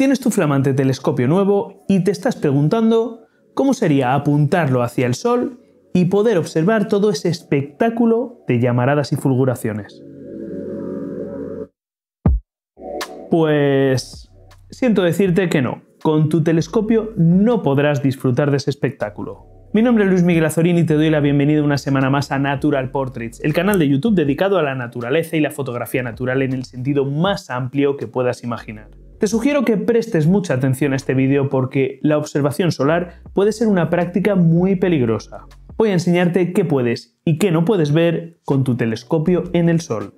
Tienes tu flamante telescopio nuevo y te estás preguntando cómo sería apuntarlo hacia el Sol y poder observar todo ese espectáculo de llamaradas y fulguraciones. Pues siento decirte que no, con tu telescopio no podrás disfrutar de ese espectáculo. Mi nombre es Luis Miguel Azorín y te doy la bienvenida una semana más a Natural Portraits, el canal de YouTube dedicado a la naturaleza y la fotografía natural en el sentido más amplio que puedas imaginar. Te sugiero que prestes mucha atención a este vídeo porque la observación solar puede ser una práctica muy peligrosa. Voy a enseñarte qué puedes y qué no puedes ver con tu telescopio en el Sol.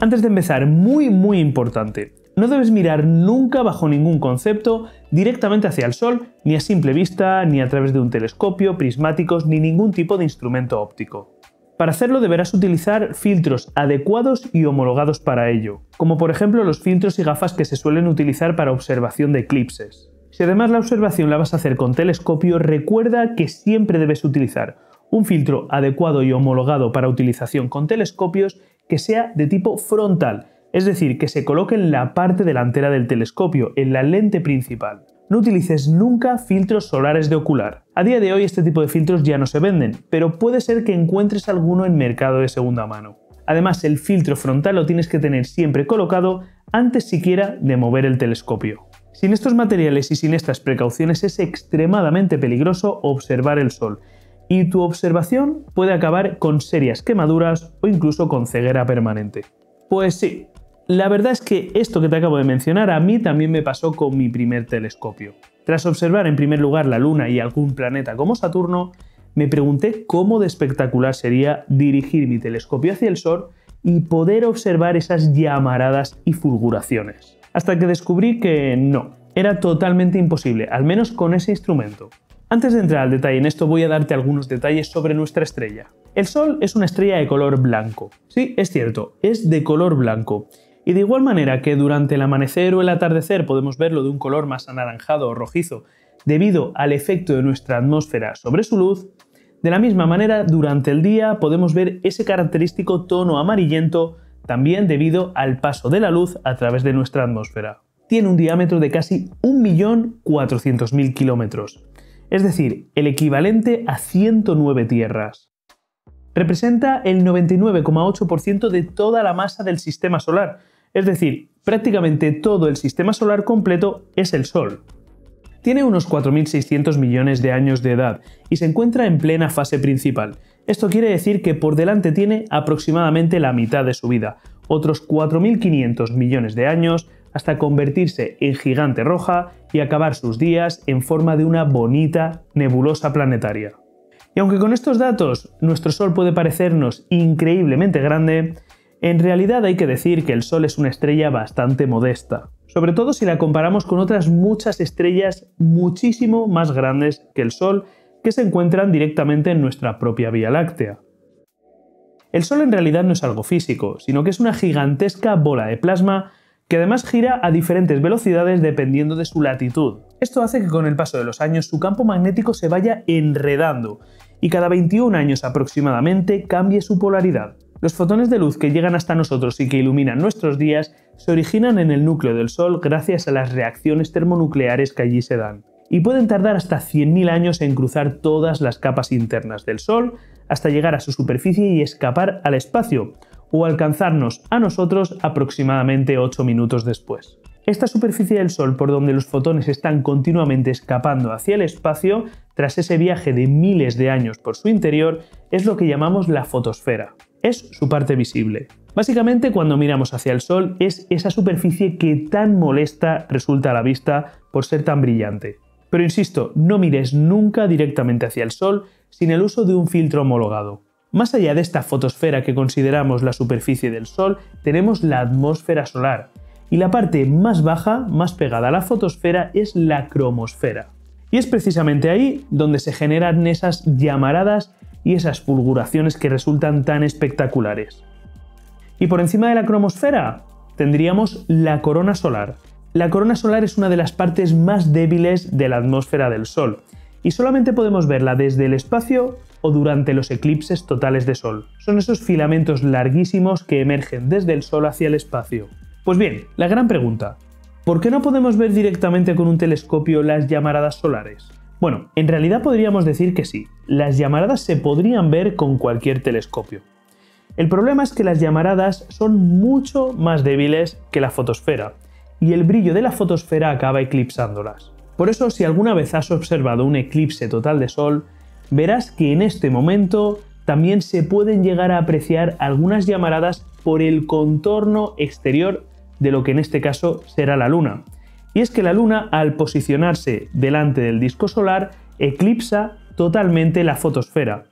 Antes de empezar, muy muy importante, no debes mirar nunca bajo ningún concepto directamente hacia el Sol, ni a simple vista, ni a través de un telescopio, prismáticos, ni ningún tipo de instrumento óptico. Para hacerlo deberás utilizar filtros adecuados y homologados para ello, como por ejemplo los filtros y gafas que se suelen utilizar para observación de eclipses. Si además la observación la vas a hacer con telescopio, recuerda que siempre debes utilizar un filtro adecuado y homologado para utilización con telescopios que sea de tipo frontal, es decir, que se coloque en la parte delantera del telescopio, en la lente principal. No utilices nunca filtros solares de ocular. A día de hoy este tipo de filtros ya no se venden, pero puede ser que encuentres alguno en mercado de segunda mano. Además, el filtro frontal lo tienes que tener siempre colocado antes siquiera de mover el telescopio. Sin estos materiales y sin estas precauciones es extremadamente peligroso observar el Sol, y tu observación puede acabar con serias quemaduras o incluso con ceguera permanente. Pues sí, la verdad es que esto que te acabo de mencionar a mí también me pasó con mi primer telescopio. Tras observar en primer lugar la Luna y algún planeta como Saturno, me pregunté cómo de espectacular sería dirigir mi telescopio hacia el Sol y poder observar esas llamaradas y fulguraciones. Hasta que descubrí que no, era totalmente imposible, al menos con ese instrumento. Antes de entrar al detalle en esto voy a darte algunos detalles sobre nuestra estrella. El Sol es una estrella de color blanco. Sí, es cierto, es de color blanco y de igual manera que durante el amanecer o el atardecer podemos verlo de un color más anaranjado o rojizo debido al efecto de nuestra atmósfera sobre su luz, de la misma manera durante el día podemos ver ese característico tono amarillento también debido al paso de la luz a través de nuestra atmósfera. Tiene un diámetro de casi 1.400.000 kilómetros, es decir, el equivalente a 109 tierras. Representa el 99,8% de toda la masa del sistema solar, es decir, prácticamente todo el sistema solar completo es el Sol. Tiene unos 4.600 millones de años de edad y se encuentra en plena fase principal. Esto quiere decir que por delante tiene aproximadamente la mitad de su vida, otros 4.500 millones de años, hasta convertirse en gigante roja y acabar sus días en forma de una bonita nebulosa planetaria. Y aunque con estos datos nuestro Sol puede parecernos increíblemente grande, en realidad hay que decir que el Sol es una estrella bastante modesta, sobre todo si la comparamos con otras muchas estrellas muchísimo más grandes que el Sol que se encuentran directamente en nuestra propia Vía Láctea. El Sol en realidad no es algo físico, sino que es una gigantesca bola de plasma que además gira a diferentes velocidades dependiendo de su latitud. Esto hace que con el paso de los años su campo magnético se vaya enredando y cada 21 años aproximadamente cambie su polaridad. Los fotones de luz que llegan hasta nosotros y que iluminan nuestros días se originan en el núcleo del Sol gracias a las reacciones termonucleares que allí se dan. Y pueden tardar hasta 100.000 años en cruzar todas las capas internas del Sol hasta llegar a su superficie y escapar al espacio, o alcanzarnos a nosotros aproximadamente 8 minutos después. Esta superficie del Sol por donde los fotones están continuamente escapando hacia el espacio tras ese viaje de miles de años por su interior es lo que llamamos la fotosfera es su parte visible. Básicamente cuando miramos hacia el Sol es esa superficie que tan molesta resulta a la vista por ser tan brillante. Pero insisto, no mires nunca directamente hacia el Sol sin el uso de un filtro homologado. Más allá de esta fotosfera que consideramos la superficie del Sol, tenemos la atmósfera solar, y la parte más baja, más pegada a la fotosfera, es la cromosfera. Y es precisamente ahí donde se generan esas llamaradas y esas fulguraciones que resultan tan espectaculares. Y por encima de la cromosfera tendríamos la corona solar. La corona solar es una de las partes más débiles de la atmósfera del Sol y solamente podemos verla desde el espacio o durante los eclipses totales de Sol. Son esos filamentos larguísimos que emergen desde el Sol hacia el espacio. Pues bien, la gran pregunta, ¿por qué no podemos ver directamente con un telescopio las llamaradas solares? Bueno, en realidad podríamos decir que sí, las llamaradas se podrían ver con cualquier telescopio. El problema es que las llamaradas son mucho más débiles que la fotosfera, y el brillo de la fotosfera acaba eclipsándolas. Por eso, si alguna vez has observado un eclipse total de Sol, verás que en este momento también se pueden llegar a apreciar algunas llamaradas por el contorno exterior de lo que en este caso será la Luna. Y es que la Luna, al posicionarse delante del disco solar, eclipsa totalmente la fotosfera.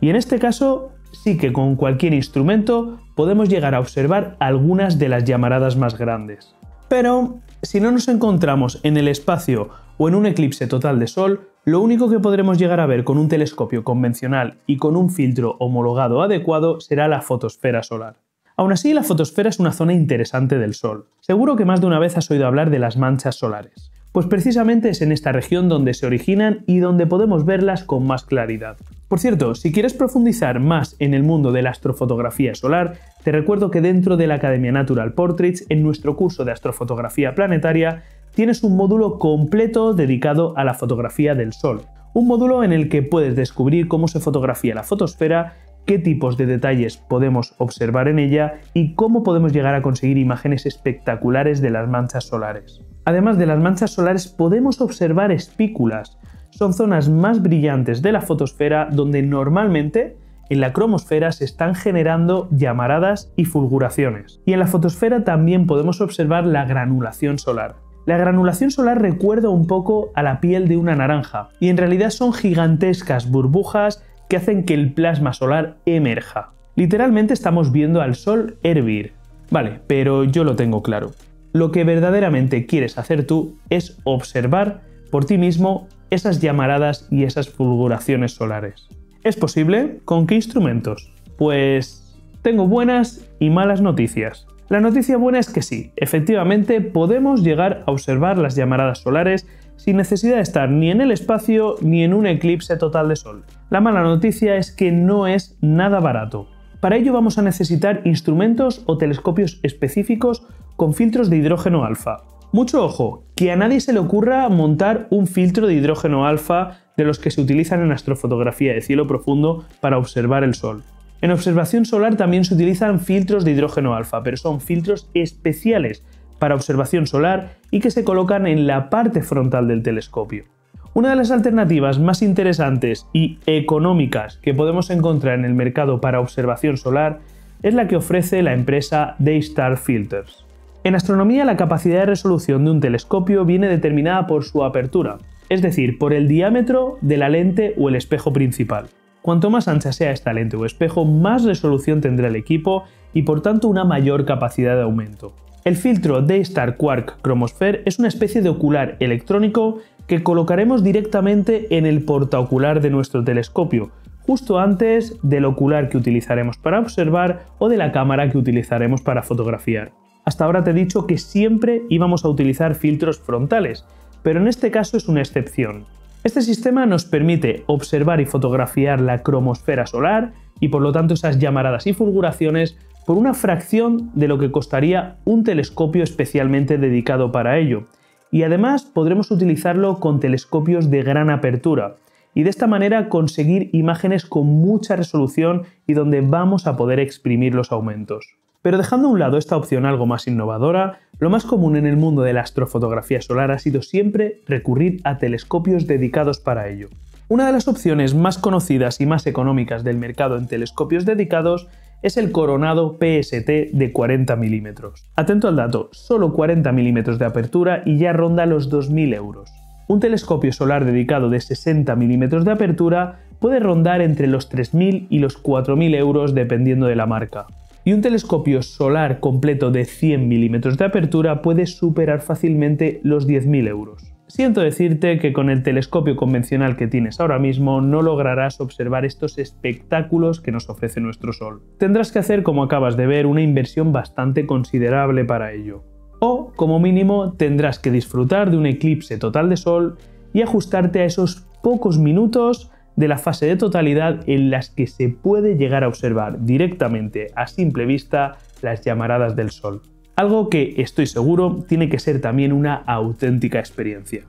Y en este caso sí que con cualquier instrumento podemos llegar a observar algunas de las llamaradas más grandes. Pero si no nos encontramos en el espacio o en un eclipse total de Sol, lo único que podremos llegar a ver con un telescopio convencional y con un filtro homologado adecuado será la fotosfera solar. Aún así, la fotosfera es una zona interesante del Sol. Seguro que más de una vez has oído hablar de las manchas solares. Pues precisamente es en esta región donde se originan y donde podemos verlas con más claridad. Por cierto, si quieres profundizar más en el mundo de la astrofotografía solar, te recuerdo que dentro de la Academia Natural Portraits, en nuestro curso de astrofotografía planetaria, tienes un módulo completo dedicado a la fotografía del Sol. Un módulo en el que puedes descubrir cómo se fotografía la fotosfera, qué tipos de detalles podemos observar en ella y cómo podemos llegar a conseguir imágenes espectaculares de las manchas solares. Además de las manchas solares podemos observar espículas. Son zonas más brillantes de la fotosfera donde normalmente en la cromosfera se están generando llamaradas y fulguraciones. Y en la fotosfera también podemos observar la granulación solar. La granulación solar recuerda un poco a la piel de una naranja y en realidad son gigantescas burbujas que hacen que el plasma solar emerja. Literalmente estamos viendo al Sol hervir. Vale, pero yo lo tengo claro lo que verdaderamente quieres hacer tú es observar por ti mismo esas llamaradas y esas fulguraciones solares. ¿Es posible? ¿Con qué instrumentos? Pues tengo buenas y malas noticias. La noticia buena es que sí, efectivamente podemos llegar a observar las llamaradas solares sin necesidad de estar ni en el espacio ni en un eclipse total de sol. La mala noticia es que no es nada barato. Para ello vamos a necesitar instrumentos o telescopios específicos con filtros de hidrógeno alfa. Mucho ojo, que a nadie se le ocurra montar un filtro de hidrógeno alfa de los que se utilizan en astrofotografía de cielo profundo para observar el Sol. En observación solar también se utilizan filtros de hidrógeno alfa, pero son filtros especiales para observación solar y que se colocan en la parte frontal del telescopio. Una de las alternativas más interesantes y económicas que podemos encontrar en el mercado para observación solar es la que ofrece la empresa Daystar Filters. En astronomía la capacidad de resolución de un telescopio viene determinada por su apertura, es decir, por el diámetro de la lente o el espejo principal. Cuanto más ancha sea esta lente o espejo, más resolución tendrá el equipo y por tanto una mayor capacidad de aumento. El filtro Daystar Quark Chromosphere es una especie de ocular electrónico que colocaremos directamente en el portaocular de nuestro telescopio, justo antes del ocular que utilizaremos para observar o de la cámara que utilizaremos para fotografiar. Hasta ahora te he dicho que siempre íbamos a utilizar filtros frontales, pero en este caso es una excepción. Este sistema nos permite observar y fotografiar la cromosfera solar y por lo tanto esas llamaradas y fulguraciones por una fracción de lo que costaría un telescopio especialmente dedicado para ello, y además podremos utilizarlo con telescopios de gran apertura y de esta manera conseguir imágenes con mucha resolución y donde vamos a poder exprimir los aumentos. Pero dejando a un lado esta opción algo más innovadora, lo más común en el mundo de la astrofotografía solar ha sido siempre recurrir a telescopios dedicados para ello. Una de las opciones más conocidas y más económicas del mercado en telescopios dedicados es el coronado PST de 40 mm. Atento al dato, solo 40 mm de apertura y ya ronda los 2.000 euros. Un telescopio solar dedicado de 60 mm de apertura puede rondar entre los 3.000 y los 4.000 euros dependiendo de la marca. Y un telescopio solar completo de 100 mm de apertura puede superar fácilmente los 10.000 euros. Siento decirte que con el telescopio convencional que tienes ahora mismo no lograrás observar estos espectáculos que nos ofrece nuestro Sol. Tendrás que hacer, como acabas de ver, una inversión bastante considerable para ello. O, como mínimo, tendrás que disfrutar de un eclipse total de Sol y ajustarte a esos pocos minutos de la fase de totalidad en las que se puede llegar a observar directamente a simple vista las llamaradas del sol. Algo que estoy seguro tiene que ser también una auténtica experiencia.